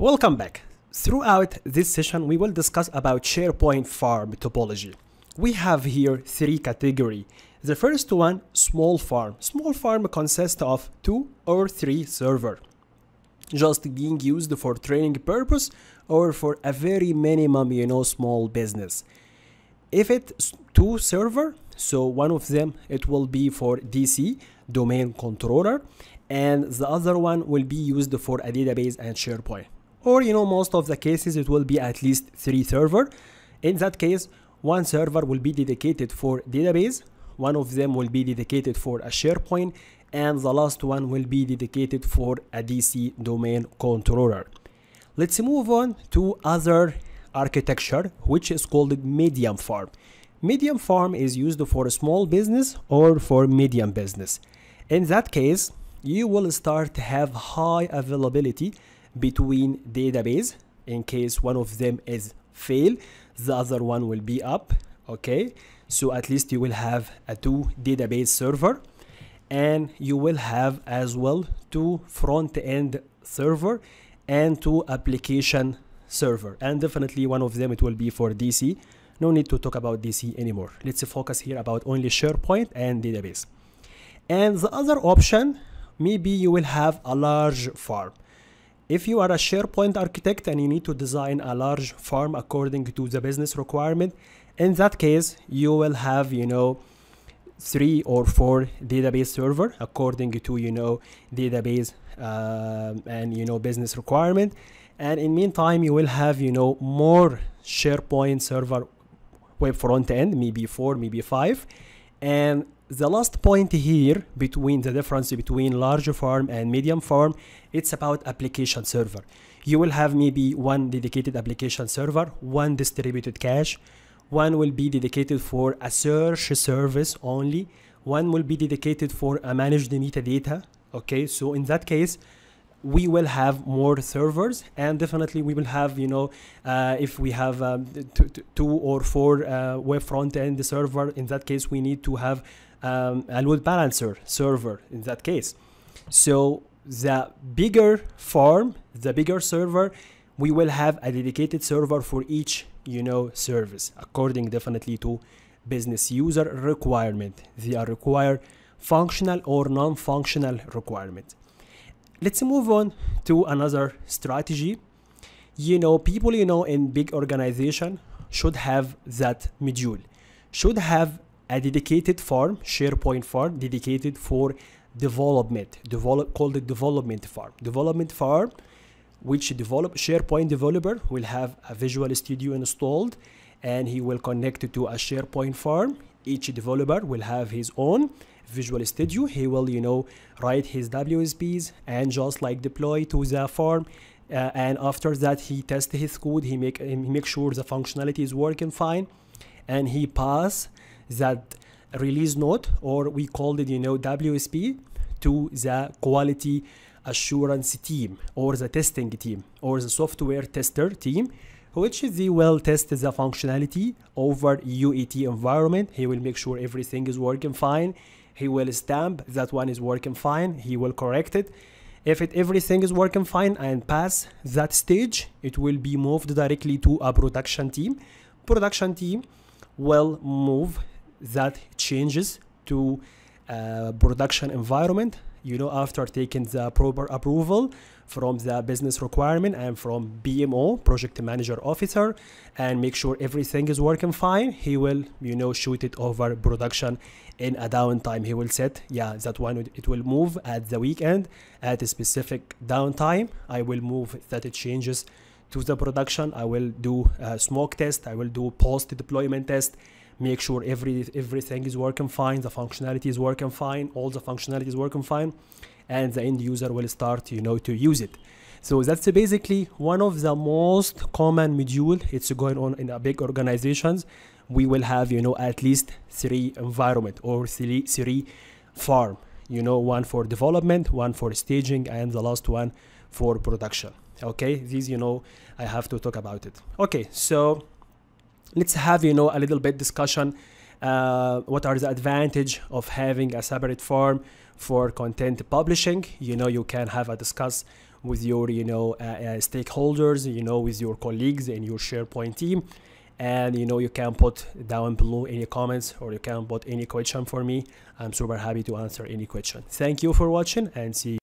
Welcome back. Throughout this session, we will discuss about SharePoint farm topology. We have here three category. The first one, small farm. Small farm consists of two or three server, just being used for training purpose or for a very minimum, you know, small business. If it's two server, so one of them it will be for DC domain controller, and the other one will be used for a database and SharePoint or you know most of the cases it will be at least three server. In that case one server will be dedicated for database one of them will be dedicated for a sharepoint and the last one will be dedicated for a dc domain controller. Let's move on to other architecture which is called medium farm. Medium farm is used for a small business or for medium business. In that case you will start to have high availability between database in case one of them is fail the other one will be up okay? So at least you will have a two database server and you will have as well two front end server and two application server. And definitely one of them it will be for DC no need to talk about DC anymore. Let's focus here about only SharePoint and database. And the other option maybe you will have a large farm if you are a SharePoint architect and you need to design a large farm according to the business requirement, in that case, you will have, you know, three or four database server according to, you know, database uh, and, you know, business requirement. And in meantime, you will have, you know, more SharePoint server web front end, maybe four, maybe five. And the last point here between the difference between large farm and medium farm it's about application server. You will have maybe one dedicated application server one distributed cache. One will be dedicated for a search service only. One will be dedicated for a managed metadata okay? So in that case we will have more servers and definitely we will have you know uh, if we have um, two or four uh, web front end server in that case we need to have um, a load balancer server in that case. So the bigger farm the bigger server we will have a dedicated server for each you know service according definitely to business user requirement. They are required functional or non-functional requirement. Let's move on to another strategy. You know people you know in big organization should have that module should have a dedicated farm sharepoint farm dedicated for development develop called the development farm development farm which develop sharepoint developer will have a visual studio installed and he will connect to a sharepoint farm each developer will have his own Visual Studio, he will, you know, write his WSPs and just like deploy to the farm. Uh, and after that, he tests his code. He make he make sure the functionality is working fine, and he pass that release note or we call it, you know, WSP to the quality assurance team or the testing team or the software tester team which they will test the functionality over UAT environment. He will make sure everything is working fine. He will stamp that one is working fine. He will correct it. If it everything is working fine and pass that stage it will be moved directly to a production team. Production team will move that changes to uh, production environment you know after taking the proper approval from the business requirement and from BMO project manager officer and make sure everything is working fine he will you know shoot it over production in a downtime. He will set yeah that one it will move at the weekend at a specific downtime. I will move that it changes to the production. I will do a smoke test. I will do post deployment test make sure every everything is working fine the functionality is working fine all the functionality is working fine and the end user will start you know to use it. So that's basically one of the most common module. It's going on in a big organizations. We will have you know at least three environment or three three farm you know one for development one for staging and the last one for production. Okay? These you know i have to talk about it. Okay so let's have you know a little bit discussion uh, what are the advantage of having a separate form for content publishing? You know you can have a discuss with your you know uh, uh, stakeholders you know with your colleagues in your sharepoint team. And you know you can put down below any comments or you can put any question for me. I'm super happy to answer any question. Thank you for watching and see